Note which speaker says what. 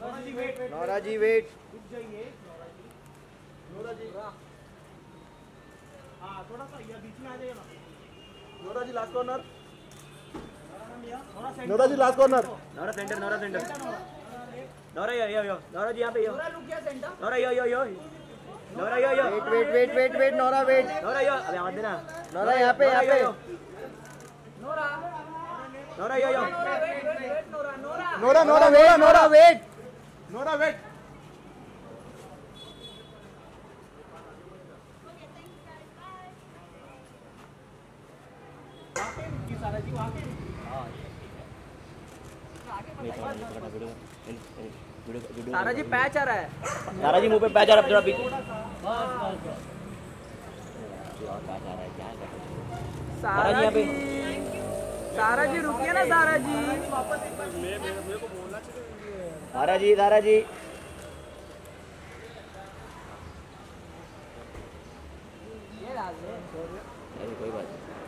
Speaker 1: Nora ji wait Nora ji last
Speaker 2: हाँ थोड़ा सा ये बीच में आ जाइए ना।
Speaker 3: नोरा जी लास्ट कॉर्नर
Speaker 2: थोड़ा
Speaker 3: Nora ji last corner
Speaker 4: Nora centre Nora centre Nora. Yo yo yo. Nora ji यहाँ पे yo. Nora yo yo yo. Nora yo yo.
Speaker 1: Wait wait wait wait wait Nora wait
Speaker 4: Nora yo. अबे आवाज़ देना।
Speaker 1: Nora यहाँ पे यहाँ पे।
Speaker 4: Nora. Yo yo.
Speaker 3: Nora Nora
Speaker 1: Nora. Wait Nora wait
Speaker 3: Nora wait
Speaker 2: सारा जी पे
Speaker 4: पैच आ रहा है। तारा जी मुँह पे पैच आ रहा है थोड़ा
Speaker 5: सारा जी सारा जी रुकिए ना सारा जी।
Speaker 4: तारा जी धारा जी। कोई बात नहीं।